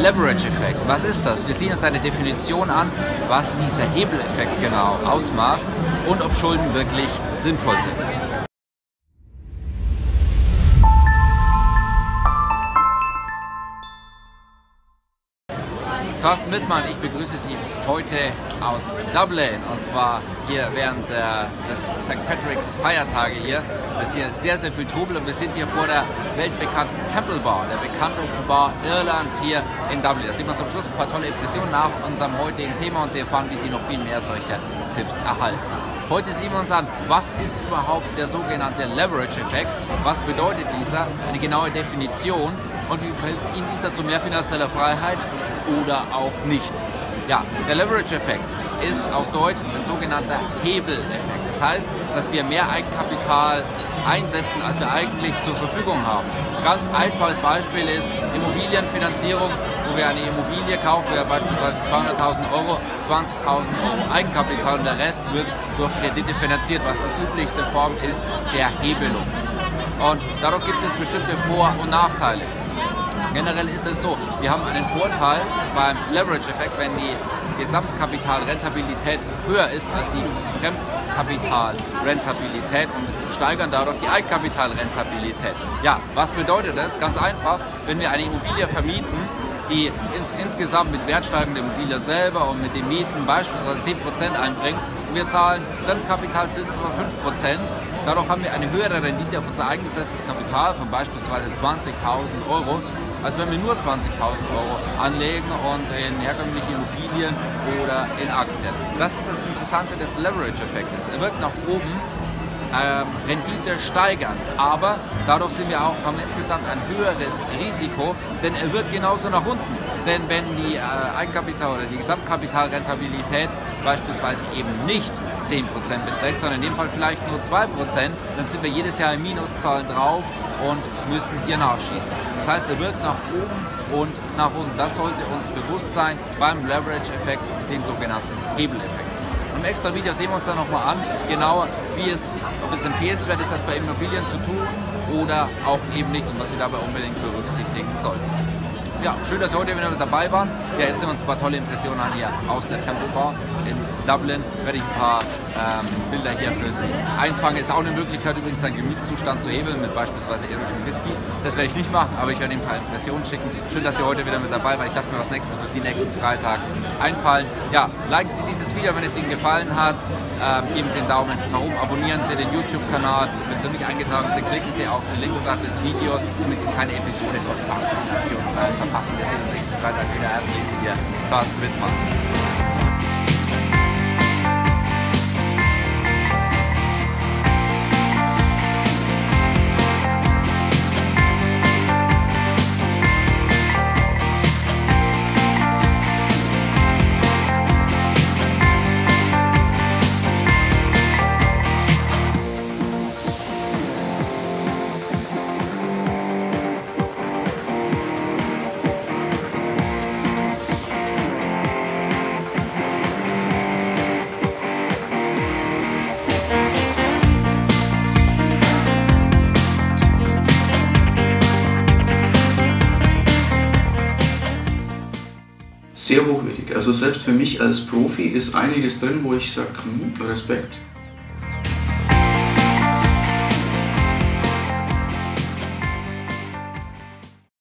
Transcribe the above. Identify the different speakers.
Speaker 1: Leverage-Effekt. Was ist das? Wir sehen uns eine Definition an, was dieser Hebeleffekt genau ausmacht und ob Schulden wirklich sinnvoll sind. Thorsten Wittmann, ich begrüße Sie heute aus Dublin und zwar hier während der, des St. Patrick's Feiertage hier. Es ist hier sehr, sehr viel Trubel und wir sind hier vor der weltbekannten Temple Bar, der bekanntesten Bar Irlands hier in Dublin. Da sieht man zum Schluss ein paar tolle Impressionen nach unserem heutigen Thema und Sie erfahren, wie Sie noch viel mehr solcher Tipps erhalten. Heute sehen wir uns an, was ist überhaupt der sogenannte Leverage-Effekt, was bedeutet dieser, eine genaue Definition und wie verhilft Ihnen dieser zu mehr finanzieller Freiheit oder auch nicht. Ja, der Leverage-Effekt ist auf Deutsch ein sogenannter Hebeleffekt. Das heißt, dass wir mehr Eigenkapital einsetzen, als wir eigentlich zur Verfügung haben. Ganz einfaches Beispiel ist Immobilienfinanzierung, wo wir eine Immobilie kaufen, wir beispielsweise 200.000 Euro, 20.000 Euro Eigenkapital und der Rest wird durch Kredite finanziert, was die üblichste Form ist der Hebelung. Und dadurch gibt es bestimmte Vor- und Nachteile. Generell ist es so, wir haben einen Vorteil beim Leverage-Effekt, wenn die Gesamtkapitalrentabilität höher ist als die Fremdkapitalrentabilität und steigern dadurch die Eigenkapitalrentabilität. Ja, was bedeutet das? Ganz einfach, wenn wir eine Immobilie vermieten, die ins, insgesamt mit Wertsteigerung der Immobilie selber und mit den Mieten beispielsweise 10% einbringt und wir zahlen Fremdkapitalzins von 5%, dadurch haben wir eine höhere Rendite auf unser eingesetztes Kapital von beispielsweise 20.000 Euro als wenn wir nur 20.000 Euro anlegen und in herkömmliche Immobilien oder in Aktien. Das ist das Interessante des Leverage-Effektes. Er wirkt nach oben, ähm, Rendite steigern, aber dadurch sind wir auch, haben wir insgesamt ein höheres Risiko, denn er wird genauso nach unten. Denn wenn die äh, Eigenkapital- oder die Gesamtkapitalrentabilität beispielsweise eben nicht 10% beträgt, sondern in dem Fall vielleicht nur 2%, dann sind wir jedes Jahr in Minuszahlen drauf und müssen hier nachschießen. Das heißt, er wirkt nach oben und nach unten. Das sollte uns bewusst sein beim Leverage-Effekt, den sogenannten Hebeleffekt. Im extra Video sehen wir uns dann nochmal an, genauer, wie es, ob es empfehlenswert ist, das bei Immobilien zu tun oder auch eben nicht und was Sie dabei unbedingt berücksichtigen sollten. Ja, schön, dass Sie heute wieder mit dabei waren. Ja, jetzt sehen wir uns ein paar tolle Impressionen an hier aus der Temple Bar in Dublin. Werde ich ein paar ähm, Bilder hier für Sie einfangen. Ist auch eine Möglichkeit, übrigens seinen Gemütszustand zu hebeln mit beispielsweise irischem Whisky. Das werde ich nicht machen, aber ich werde Ihnen ein paar Impressionen schicken. Schön, dass Sie heute wieder mit dabei waren. Ich lasse mir was Nächstes für Sie nächsten Freitag einfallen. Ja, liken Sie dieses Video, wenn es Ihnen gefallen hat. Ähm, geben Sie einen Daumen nach oben, abonnieren Sie den YouTube-Kanal. Wenn Sie noch nicht eingetragen sind, klicken Sie auf den Link unterhalb des Videos, damit Sie keine Episode von Faszination verpassen. Wir sehen uns nächsten Freitag wieder. Herzlich hier, Thorsten Wittmann.
Speaker 2: Sehr hochwertig. Also selbst für mich als Profi ist einiges drin, wo ich sage, hm, Respekt.